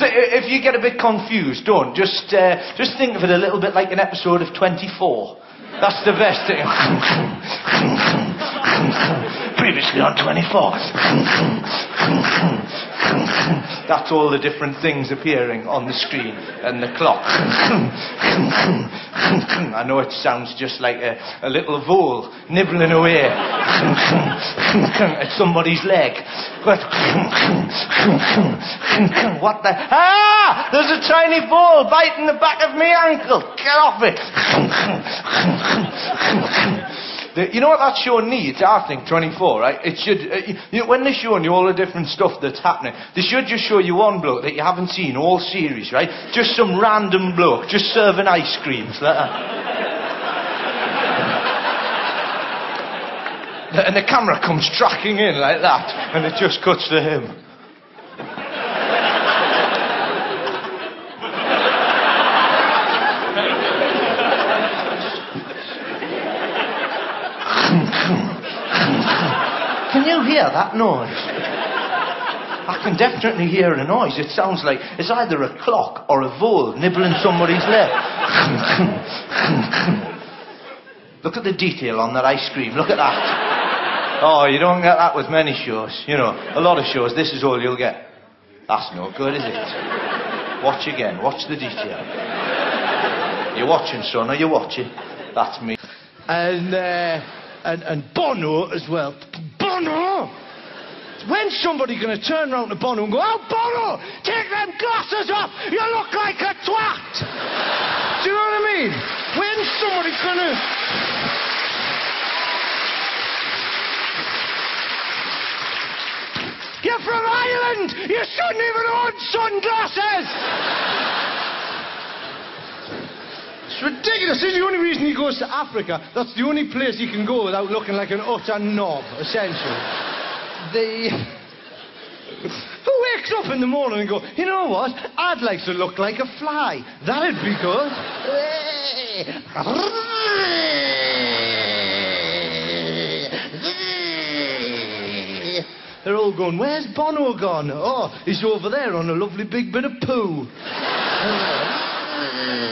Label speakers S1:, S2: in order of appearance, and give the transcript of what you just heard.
S1: If you get a bit confused, don't. Just, uh, just think of it a little bit like an episode of 24. That's the best thing. Previously on 24. That's all the different things appearing on the screen and the clock. I know it sounds just like a, a little vole nibbling away at somebody's leg. But what the? Ah! There's a tiny ball biting the back of me ankle. Get off it! You know what that show needs? I think 24, right? It should. Uh, you, when they're showing you all the different stuff that's happening, they should just show you one bloke that you haven't seen all series, right? Just some random bloke just serving ice creams. And the camera comes tracking in like that, and it just cuts to him. Can you hear that noise? I can definitely hear a noise. It sounds like it's either a clock or a vole nibbling somebody's leg. Look at the detail on that ice cream. Look at that. Oh, you don't get that with many shows. You know, a lot of shows, this is all you'll get. That's no good, is it? Watch again. Watch the detail. You're watching, son. Are you watching? That's me.
S2: and uh, and and Bono as well. Bono. When's somebody going to turn round to Bono and go, "Oh, Bono, take them glasses off. You look like a twat." Do you know what I mean? When's somebody going to? You're from Ireland. You shouldn't even own sunglasses. It's ridiculous. This is the only reason he goes to Africa. That's the only place he can go without looking like an utter knob, essentially. The. Who wakes up in the morning and go, you know what? I'd like to look like a fly. That'd be good. They're all going, where's Bono gone? Oh, he's over there on a lovely big bit of poo.